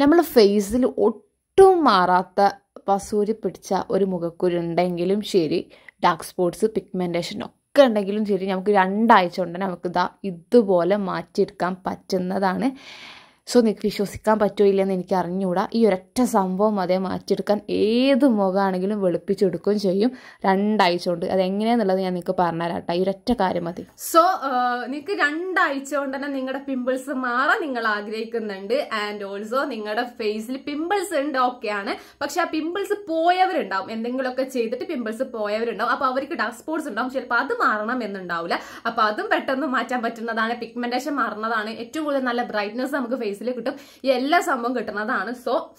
നമ്മൾ ഫേസിൽ ഒട്ടും മാറാത്ത പസൂരി പിടിച്ച ഒരു മുഖക്കുരു ഉണ്ടെങ്കിലും ശരി ഡാർക്ക് സ്പോട്ട്സ് പിഗ്മെന്റേഷൻ ഒക്കെ ഉണ്ടെങ്കിലും ശരി നമുക്ക് രണ്ടാഴ്ച കൊണ്ട് നമുക്ക് ഇതാ ഇതുപോലെ മാറ്റിയെടുക്കാൻ പറ്റുന്നതാണ്. സോ നിങ്ങൾക്ക് വിശ്വസിക്കാൻ പറ്റുമോ ഇല്ലെന്ന് എനിക്ക് അറിഞ്ഞുകൂടാ ഈ ഒരൊറ്റ സംഭവം അതേ മാറ്റിയെടുക്കാൻ ഏത് മുഖമാണെങ്കിലും വെളുപ്പിച്ചെടുക്കുകയും ചെയ്യും. രണ്ടാഴ്ച കൊണ്ട് അതെങ്ങനെയാന്നുള്ളത് ഞാൻ നിങ്ങൾക്ക് പറഞ്ഞുതരാട്ടെ. ഈ ഒരൊറ്റ കാര്യം മതി. സോ നിങ്ങൾക്ക് രണ്ടാഴ്ച കൊണ്ട് തന്നെ നിങ്ങളുടെ പിമ്പിൾസ് മാറാൻ നിങ്ങൾ ആഗ്രഹിക്കുന്നുണ്ട്. ആൻഡ് ഓൾസോ നിങ്ങളുടെ ഫേസിൽ പിമ്പിൾസ് ഉണ്ട് ഓക്കെയാണ് പക്ഷെ ആ പിമ്പിൾസ് പോയവരുണ്ടാവും. എന്തെങ്കിലുമൊക്കെ ചെയ്തിട്ട് പിമ്പിൾസ് പോയവരുണ്ടാവും. അപ്പൊ അവർക്ക് ഡാർക്ക് സ്പോട്സ് ഉണ്ടാവും. ചിലപ്പോൾ അത് മാറണം എന്നുണ്ടാവില്ല. അപ്പൊ അതും പെട്ടെന്ന് മാറ്റാൻ പറ്റുന്നതാണ്. പിഗ്മെന്റേഷൻ മാറുന്നതാണ്. ഏറ്റവും കൂടുതൽ നല്ല ബ്രൈറ്റ്നസ് നമുക്ക് ഫേസിൽ കിട്ടും. ഈ എല്ലാ സംഭവം കിട്ടുന്നതാണ് സോ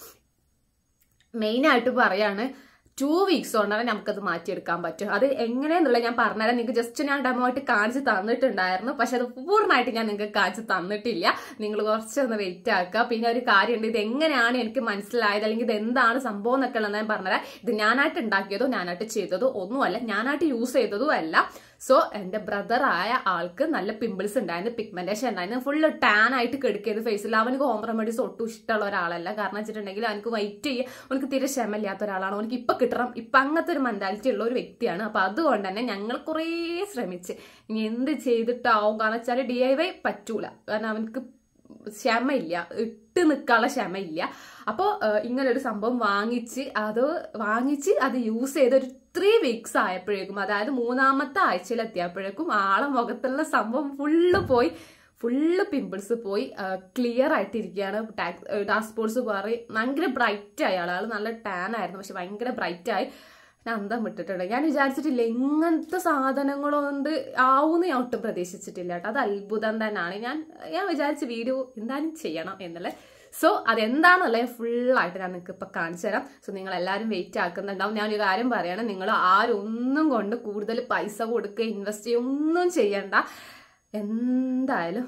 മെയിൻ ആയിട്ട് പറയാണ് ടു വീക്സ് കൊണ്ടാണ് നമുക്കത് മാറ്റിയെടുക്കാൻ പറ്റും. അത് എങ്ങനെയെന്നുള്ളത് ഞാൻ പറഞ്ഞുതരാം. നിങ്ങൾക്ക് ജസ്റ്റ് ഞാൻ ഡെമോ ആയിട്ട് കാണിച്ച് തന്നിട്ടുണ്ടായിരുന്നു. പക്ഷെ അത് പൂർണമായിട്ട് ഞാൻ നിങ്ങൾക്ക് കാണിച്ച് തന്നിട്ടില്ല. നിങ്ങൾ കുറച്ചൊന്ന് വെയിറ്റ് ആക്കുക. പിന്നെ ഒരു കാര്യമുണ്ട്. ഇത് എങ്ങനെയാണ് എനിക്ക് മനസ്സിലായത്? അല്ലെങ്കിൽ ഇത് എന്താണ് സംഭവം എന്നൊക്കെ ഉള്ളത് ഞാൻ പറഞ്ഞുതരാം. ഇത് ഞാനായിട്ട് ഉണ്ടാക്കിയതോ ഞാനായിട്ട് ചെയ്തതോ ഒന്നുമല്ല. ഞാനായിട്ട് യൂസ് ചെയ്തതോ അല്ല സോ എന്റെ ബ്രദർ ആയ ആൾക്ക് നല്ല പിമ്പിൾസ് ഉണ്ടായിരുന്നു പിഗ്മെന്റേഷൻ ഉണ്ടായിരുന്നു. ഫുള്ള് ടാൻ ആയിട്ട് കെടുക്കിയത് ഫേസിൽ അവനക്ക് ഹോം റെമഡീസ് ഒട്ടും ഇഷ്ടമുള്ള ഒരാളല്ല. കാരണം വെച്ചിട്ടുണ്ടെങ്കിൽ അവനക്ക് വൈറ്റ് ചെയ്യുക അവനക്ക് തീരെ ക്ഷമയില്ലാത്ത ഒരാളാണ്. അവനക്ക് ഇപ്പൊ കിട്ടണം. ഇപ്പൊ അങ്ങനത്തെ ഒരു മെന്റാലിറ്റി ഉള്ള ഒരു വ്യക്തിയാണ്. അപ്പൊ അതുകൊണ്ട് തന്നെ ഞങ്ങൾ കുറേ ശ്രമിച്ച്. ഇനി എന്ത് ചെയ്തിട്ടാവും? കാരണം വെച്ചാൽ ഡി ഐ വൈ പറ്റൂല. കാരണം അവനക്ക് ക്ഷമയില്ല. ഇട്ട് നിൽക്കാനുള്ള ക്ഷമയില്ല. അപ്പോൾ ഇങ്ങനൊരു സംഭവം വാങ്ങിച്ച് അത് വാങ്ങിച്ച് അത് യൂസ് ചെയ്ത് ഒരു ത്രീ വീക്സ് ആയപ്പോഴേക്കും അതായത് മൂന്നാമത്തെ ആഴ്ചയിൽ എത്തിയപ്പോഴേക്കും ആളെ മുഖത്തുള്ള സംഭവം ഫുള്ള് പോയി. ഫുള്ള് പിമ്പിൾസ് പോയി. ക്ലിയർ ആയിട്ടിരിക്കുകയാണ്. ടാക്സ് ടാസ്പോർട്സ് പറയും ഭയങ്കര ബ്രൈറ്റ് ആയി ആൾ നല്ല ടാൻ ആയിരുന്നു പക്ഷെ ഭയങ്കര ബ്രൈറ്റ് ആയി. ഞാൻ അന്തം വിട്ടിട്ടുണ്ട്. ഞാൻ വിചാരിച്ചിട്ടില്ല ഇങ്ങനത്തെ സാധനങ്ങളോണ്ട് ആവുമെന്ന് ഞാൻ ഒട്ടും പ്രതീക്ഷിച്ചിട്ടില്ല കേട്ടോ. അത് അത്ഭുതം തന്നെയാണ് ഞാൻ ഞാൻ വിചാരിച്ച വീഡിയോ എന്തായാലും ചെയ്യണം എന്നുള്ളത്. സോ അതെന്താണെന്നുള്ളത് ഫുള്ളായിട്ട് ഞാൻ നിങ്ങൾക്ക് ഇപ്പം കാണിച്ചു തരാം. സോ നിങ്ങൾ എല്ലാവരും വെയിറ്റ് ആക്കുന്നുണ്ടാവും. ഞാൻ ഒരു കാര്യം പറയണം. നിങ്ങൾ ആരൊന്നും കൊണ്ട് കൂടുതൽ പൈസ കൊടുക്കുക ഇൻവെസ്റ്റ് ചെയ്യുക ഒന്നും ചെയ്യണ്ട. എന്തായാലും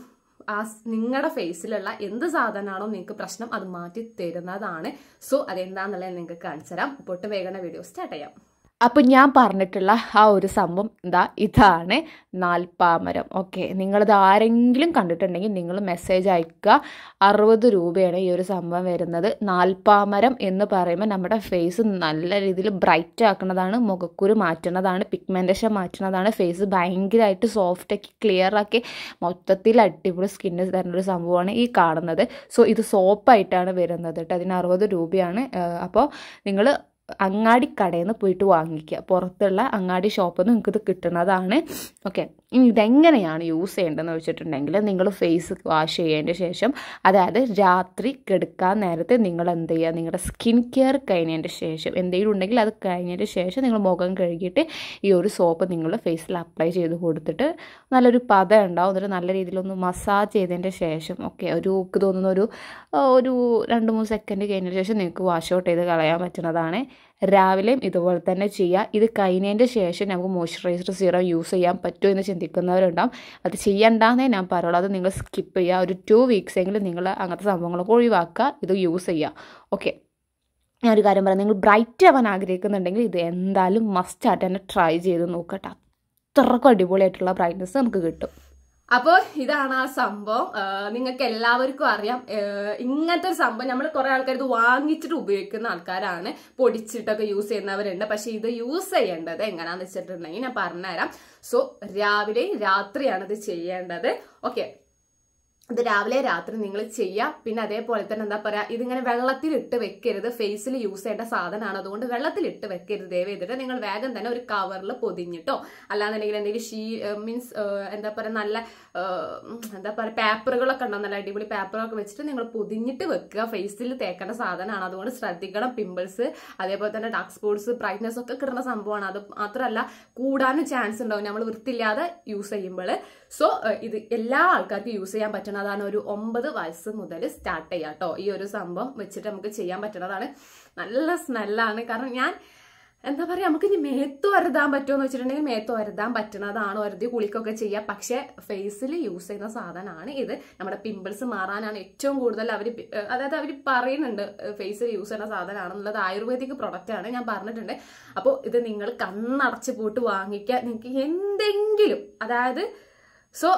ആ നിങ്ങളുടെ ഫേസിലുള്ള എന്ത് സാധനമാണോ നിങ്ങൾക്ക് പ്രശ്നം അത് മാറ്റി തരുന്നതാണ്. സോ അതെന്താണെന്നുള്ളത് നിങ്ങൾക്ക് കാണിച്ചു തരാം. പൊട്ട് വേഗം വീഡിയോ സ്റ്റാർട്ട് ചെയ്യാം. അപ്പം ഞാൻ പറഞ്ഞിട്ടുള്ള ആ ഒരു സംഭവം എന്താ ഇതാണ് നാൽപ്പാമരം. ഓക്കെ നിങ്ങളത് ആരെങ്കിലും കണ്ടിട്ടുണ്ടെങ്കിൽ നിങ്ങൾ മെസ്സേജ് അയക്കുക. അറുപത് രൂപയാണ് ഈ ഒരു സംഭവം വരുന്നത്. നാൽപ്പാമരം എന്ന് പറയുമ്പോൾ നമ്മുടെ ഫേസ് നല്ല രീതിയിൽ ബ്രൈറ്റ് ആക്കുന്നതാണ് മുഖക്കുരു മാറ്റുന്നതാണ് പിഗ്മെന്റേഷൻ മാറ്റുന്നതാണ്. ഫേസ് ഭയങ്കരമായിട്ട് സോഫ്റ്റാക്കി ക്ലിയർ ആക്കി മൊത്തത്തിൽ അടിപൊളി സ്കിന്ന് തരുന്ന ഒരു സംഭവമാണ് ഈ കാണുന്നത്. സോ ഇത് സോപ്പായിട്ടാണ് വരുന്നത് കേട്ടോ. അതിന് അറുപത് രൂപയാണ്. അപ്പോൾ നിങ്ങൾ അങ്ങാടി കടയിൽ നിന്ന് പോയിട്ട് വാങ്ങിക്കുക പുറത്തുള്ള അങ്ങാടി ഷോപ്പിൽ നിന്ന് നിങ്ങൾക്കിത് കിട്ടുന്നതാണ് ഓക്കെ ഇനി ഇതെങ്ങനെയാണ് യൂസ് ചെയ്യേണ്ടതെന്ന് വെച്ചിട്ടുണ്ടെങ്കിൽ നിങ്ങൾ ഫേസ് വാഷ് ചെയ്യേണ്ട ശേഷം അതായത് രാത്രി കിടക്കാൻ നേരത്തെ നിങ്ങൾ എന്ത് ചെയ്യുക നിങ്ങളുടെ സ്കിൻ കെയർ കഴിഞ്ഞതിന്റെ ശേഷം എന്തെങ്കിലും ഉണ്ടെങ്കിൽ അത് കഴിഞ്ഞതിന്റെ ശേഷം നിങ്ങൾ മുഖം കഴുകിയിട്ട് ഈ ഒരു സോപ്പ് നിങ്ങൾ ഫേസിൽ അപ്ലൈ ചെയ്ത് കൊടുത്തിട്ട് നല്ലൊരു പത ഉണ്ടാവും. എന്നിട്ട് നല്ല രീതിയിലൊന്ന് മസാജ് ചെയ്തതിന്റെ ശേഷം ഓക്കെ ഒരു ഒക്ക് തോന്നുന്ന ഒരു ഒരു രണ്ട് മൂന്ന് സെക്കൻഡ് കഴിഞ്ഞതിന് ശേഷം നിങ്ങൾക്ക് വാഷ് ഔട്ട് ചെയ്ത് കളയാൻ പറ്റുന്നതാണ്. രാവിലെയും ഇതുപോലെ തന്നെ ചെയ്യുക ഇത് കഴിഞ്ഞതിന്റെ ശേഷം നമുക്ക് മോയ്സ്ചറൈസർ സീറം യൂസ് ചെയ്യാൻ പറ്റുമോ എന്ന് ചിന്തിക്കുന്നവരുണ്ടാവും. അത് ചെയ്യണ്ടെന്നേ ഞാൻ പറയുള്ളൂ. അത് നിങ്ങൾ സ്കിപ്പ് ചെയ്യുക ഒരു ടു വീക്സ് എങ്കിലും നിങ്ങൾ അങ്ങനത്തെ സംഭവങ്ങളൊക്കെ ഒഴിവാക്കുക. ഇത് യൂസ് ചെയ്യുക ഓക്കെ ഞാനൊരു കാര്യം പറയാം. നിങ്ങൾ ബ്രൈറ്റ് ആവാൻ ആഗ്രഹിക്കുന്നുണ്ടെങ്കിൽ ഇത് എന്തായാലും മസ്റ്റായിട്ട് തന്നെ ട്രൈ ചെയ്ത് നോക്കട്ടെ അത്രക്കും അടിപൊളിയായിട്ടുള്ള ബ്രൈറ്റ്നസ് നമുക്ക് കിട്ടും. അപ്പോൾ ഇതാണ് ആ സംഭവം. നിങ്ങൾക്ക് എല്ലാവർക്കും അറിയാം. ഇങ്ങനത്തെ ഒരു സംഭവം നമ്മൾ കുറെ ആൾക്കാർ ഇത് വാങ്ങിച്ചിട്ട് ഉപയോഗിക്കുന്ന ആൾക്കാരാണ്. പൊടിച്ചിട്ടൊക്കെ യൂസ് ചെയ്യുന്നവരുണ്ട്. പക്ഷെ ഇത് യൂസ് ചെയ്യേണ്ടത് എങ്ങനെയാന്ന് വെച്ചിട്ടുണ്ടെങ്കിൽ ഞാൻ പറഞ്ഞുതരാം. സോ രാവിലെയും രാത്രിയാണ് ഇത് ചെയ്യേണ്ടത്. ഓക്കെ ഇത് രാവിലെ രാത്രി നിങ്ങൾ ചെയ്യുക പിന്നെ അതേപോലെ തന്നെ എന്താ പറയാ ഇതിങ്ങനെ വെള്ളത്തിലിട്ട് വെക്കരുത്. ഫേസിൽ യൂസ് ചെയ്യേണ്ട സാധനമാണ്. അതുകൊണ്ട് വെള്ളത്തിലിട്ട് വെക്കരുത്. ദയവ് ചെയ്തിട്ട് നിങ്ങൾ വേഗം തന്നെ ഒരു കവറിൽ പൊതിഞ്ഞിട്ടോ. അല്ലാന്നുണ്ടെങ്കിൽ എന്തെങ്കിലും ഷീ മീൻസ് എന്താ പറയുക നല്ല എന്താ പറയുക പേപ്പറുകളൊക്കെ ഉണ്ടോ? നല്ല അടിപൊളി പേപ്പറൊക്കെ വെച്ചിട്ട് നിങ്ങൾ പൊതിഞ്ഞിട്ട് വെക്കുക. ഫേസിൽ തേക്കേണ്ട സാധനമാണ്. അതുകൊണ്ട് ശ്രദ്ധിക്കണം. പിമ്പിൾസ് അതേപോലെ തന്നെ ഡാർക്ക് സ്പോട്സ് ബ്രൈറ്റ്നസ് ഒക്കെ കിട്ടുന്ന സംഭവമാണ്. അത് മാത്രമല്ല കൂടാനും ചാൻസ് ഉണ്ടാവും. നമ്മൾ വൃത്തിയില്ലാതെ യൂസ് ചെയ്യുമ്പോൾ. സോ ഇത് എല്ലാ ആൾക്കാർക്കും യൂസ് ചെയ്യാൻ പറ്റുന്നതാണ് ഒരു ഒമ്പത് വയസ്സ് മുതൽ സ്റ്റാർട്ട് ചെയ്യാം കേട്ടോ ഈ ഒരു സംഭവം വെച്ചിട്ട് നമുക്ക് ചെയ്യാൻ പറ്റുന്നതാണ്. നല്ല സ്മെല്ലാണ് കാരണം ഞാൻ എന്താ പറയുക നമുക്ക് ഇനി മേത്ത് വരുതാൻ പറ്റുമോ എന്ന് വെച്ചിട്ടുണ്ടെങ്കിൽ മേത്ത് വരുതാൻ പറ്റുന്നതാണ്. വരുതി കുളിക്കൊക്കെ ചെയ്യുക പക്ഷേ ഫേസിൽ യൂസ് ചെയ്യുന്ന സാധനമാണ് ഇത്. നമ്മുടെ പിമ്പിൾസ് മാറാനാണ് ഏറ്റവും കൂടുതൽ അവർ അതായത് അവർ പറയുന്നുണ്ട് ഫേസിൽ യൂസ് ചെയ്യുന്ന സാധനമാണെന്നുള്ളത്. ആയുർവേദിക് പ്രൊഡക്റ്റാണ് ഞാൻ പറഞ്ഞിട്ടുണ്ട്. അപ്പോൾ ഇത് നിങ്ങൾ കണ്ണടച്ച് പോയിട്ട് വാങ്ങിക്കുക. നിങ്ങൾക്ക് എന്തെങ്കിലും അതായത് സോ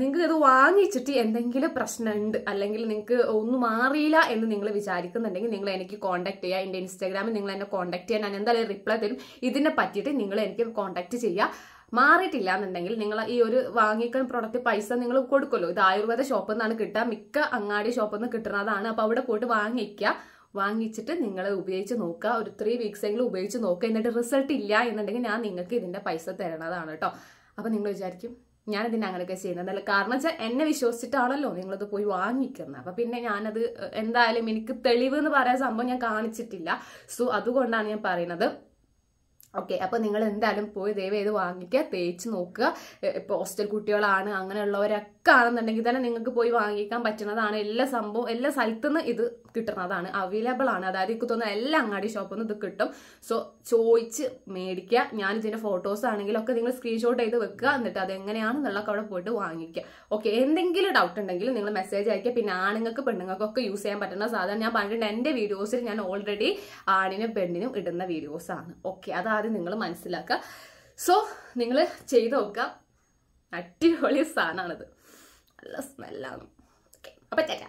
നിങ്ങൾക്ക് ഇത് വാങ്ങിച്ചിട്ട് എന്തെങ്കിലും പ്രശ്നമുണ്ട് അല്ലെങ്കിൽ നിങ്ങൾക്ക് ഒന്നും മാറിയില്ല എന്ന് നിങ്ങൾ വിചാരിക്കുന്നുണ്ടെങ്കിൽ നിങ്ങൾ എനിക്ക് കോൺടാക്ട് ചെയ്യുക എന്റെ ഇൻസ്റ്റാഗ്രാമിൽ നിങ്ങൾ എന്നെ കോൺടാക്ട് ചെയ്യാൻ ഞാൻ എന്തായാലും റിപ്ലൈ തരും. ഇതിനെ പറ്റിയിട്ട് നിങ്ങൾ എനിക്ക് കോൺടാക്ട് ചെയ്യുക മാറിയിട്ടില്ല എന്നുണ്ടെങ്കിൽ നിങ്ങൾ ഈ ഒരു വാങ്ങിക്കുന്ന പ്രൊഡക്റ്റ് പൈസ നിങ്ങൾ കൊടുക്കുമല്ലോ. ഇത് ആയുർവേദ ഷോപ്പിൽ നിന്നാണ് കിട്ടുക. മിക്ക അങ്ങാടി ഷോപ്പിൽ നിന്ന് കിട്ടുന്നതാണ്. അപ്പോൾ അവിടെ പോയിട്ട് വാങ്ങിക്കുക. വാങ്ങിച്ചിട്ട് നിങ്ങൾ ഉപയോഗിച്ച് നോക്കുക. ഒരു ത്രീ വീക്സ് എങ്കിലും ഉപയോഗിച്ച് നോക്കുക. എന്നിട്ട് റിസൾട്ട് ഇല്ല എന്നുണ്ടെങ്കിൽ ഞാൻ നിങ്ങൾക്ക് ഇതിന്റെ പൈസ തരണതാണ് കേട്ടോ. അപ്പോൾ നിങ്ങൾ വിചാരിക്കും ഞാൻ ഇതിനെ അങ്ങനെയൊക്കെ ചെയ്യുന്നതല്ല കാരണം വെച്ചാൽ എന്നെ വിശ്വസിച്ചിട്ടാണല്ലോ നിങ്ങളത് പോയി വാങ്ങിക്കുന്നത്. അപ്പം പിന്നെ ഞാനത് എന്തായാലും എനിക്ക് തെളിവ് എന്ന് പറയാൻ സംഭവം ഞാൻ കാണിച്ചിട്ടില്ല. സോ അതുകൊണ്ടാണ് ഞാൻ പറയുന്നത്. ഓക്കെ അപ്പോൾ നിങ്ങൾ എന്തായാലും പോയി ദയവ് ചെയ്ത് വാങ്ങിക്കുക തേച്ച് നോക്കുക. ഇപ്പോൾ ഹോസ്റ്റൽ കുട്ടികളാണ് അങ്ങനെയുള്ളവരൊക്കെ ആണെന്നുണ്ടെങ്കിൽ തന്നെ നിങ്ങൾക്ക് പോയി വാങ്ങിക്കാൻ പറ്റുന്നതാണ് എല്ലാ സംഭവം എല്ലാ സ്ഥലത്തുനിന്ന് ഇത് കിട്ടുന്നതാണ്. അവൈലബിൾ ആണ്. അതായത് എനിക്ക് തോന്നുന്ന എല്ലാ അങ്ങാടി ഷോപ്പിൽ നിന്ന് ഇത് കിട്ടും. സോ ചോദിച്ച് മേടിക്കുക ഞാൻ ഇതിന്റെ ഫോട്ടോസ് ആണെങ്കിലും ഒക്കെ നിങ്ങൾ സ്ക്രീൻഷോട്ട് ചെയ്ത് വെക്കുക. എന്നിട്ട് അത് എങ്ങനെയാണെന്നുള്ളതൊക്കെ അവിടെ പോയിട്ട് വാങ്ങിക്കുക ഓക്കെ എന്തെങ്കിലും ഡൗട്ട് ഉണ്ടെങ്കിൽ നിങ്ങൾ മെസ്സേജ് അയക്കുക പിന്നെ ആണുങ്ങൾക്ക് പെണ്ണുങ്ങൾക്കൊക്കെ യൂസ് ചെയ്യാൻ പറ്റുന്ന സാധനം ഞാൻ പറഞ്ഞിട്ടുണ്ട്. എന്റെ വീഡിയോസിൽ ഞാൻ ഓൾറെഡി ആണിനും പെണ്ണിനും ഇടുന്ന വീഡിയോസ് ആണ്. ഓക്കെ അതാദ്യം നിങ്ങൾ മനസ്സിലാക്കുക സോ നിങ്ങൾ ചെയ്ത് നോക്കുക അടിപൊളി സാധനമാണിത് നല്ല സ്മെല്ലാണ് ഓക്കെ അപ്പം ചേട്ടാ